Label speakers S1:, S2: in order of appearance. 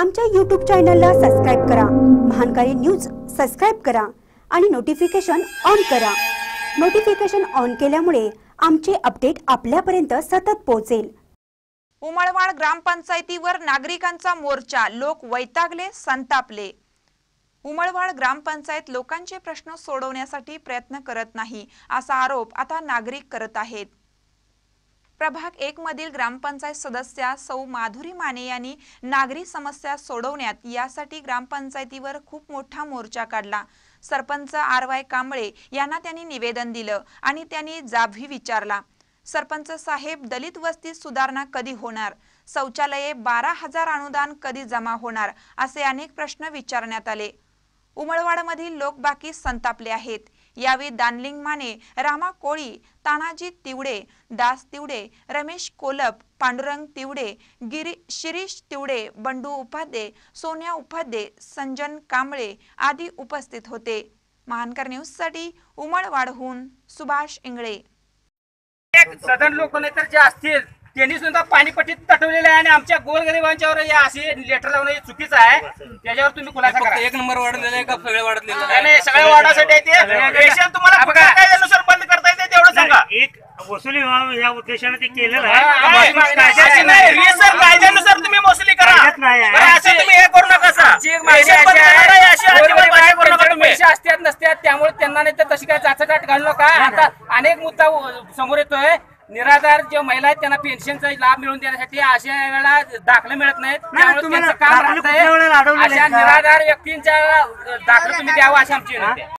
S1: आमच्या यूट्यूब चॅनलला सबस्क्राईब करा. महानकारी न्यूज सबस्क्राईब करा आणि नोटिफिकेशन ऑन करा. नोटिफिकेशन ऑन केल्यामुळे आमचे अपडेट आपल्यापर्यंत सतत पोहोचेल.
S2: उमळवाड ग्रामपंचायतीवर नागरिकांचा मोर्चा लोक वैतागले संतापले. उमळवाड ग्रामपंचायत लोकांचे प्रश्न सोडवण्यासाठी प्रयत्न करत नाही असा आरोप आता नागरिक करत आहेत. प्रभाग एक मधील ग्रामपंचायत सदस्या सौ माधुरी माने यांनी नागरी समस्या सोडवण्यात यासाठी ग्रामपंचायतीवर खूप मोठा मोर्चा काढला. सरपंच आर वाय कांबळे यांना त्यांनी निवेदन दिलं आणि त्यांनी जाभी विचारला. सरपंच साहेब दलित वस्तीत सुधारणा कधी होणार? शौचालये बारा हजार अनुदान कधी जमा होणार? असे अनेक प्रश्न विचारण्यात आले. उमळवाडमधील लोक बाकी संतापले आहेत. यावेळी दानलिंग माने रामा कोळी तानाजी तिवडे दास तिवडे रमेश कोलप पांडुरंग तिवडे गिरी शिरीष तिवडे बंडू उपाध्ये सोन्या उपाध्ये संजन कांबळे आदी उपस्थित होते. महानकर न्यूजसाठी उमळवाडहून सुभाष इंगळे.
S3: सदन लोक जे असतील त्यांनी सुद्धा पाणीपट्टीत तटवलेलं आहे आणि आमच्या गोरगरिबांच्यावर हे असे लेटर लावणं हे चुकीचं आहे त्याच्यावर तुम्ही खुलासा करा
S4: फक्त एक नंबर वाढलेला आहे का सगळे वाढलेलं
S3: नाही, नाही, सगळ्या आहे ते रेशन तुम्हाला कुठल्या कायद्यानुसार बंद करता येते तेवढं सांगा
S5: एक वसुली व्हावं या उद्देशाने ते केलेलं
S3: हा,
S5: आहे
S3: हा, रेशन कायद्यानुसार तुम्ही वसुली करा असं तुम्ही हे करू नका
S4: अशी
S3: अशी.
S4: पैसे असतात नसतात त्यामुळे त्यांना नाही तर तशी काय चाचाटाट घालू नका आता अनेक मुद्दा समोर येतोय निराधार जे महिला आहेत त्यांना पेन्शनचा लाभ मिळवून देण्यासाठी अशा वेळेला दाखले मिळत नाहीत. त्यामुळे
S5: तुम्हाला
S4: त्यांचं काम
S5: वेळेला अडवलेले
S4: अशा? निराधार व्यक्तींच्या दाखले तुम्ही द्यावा अशी आमची विनंती आहे.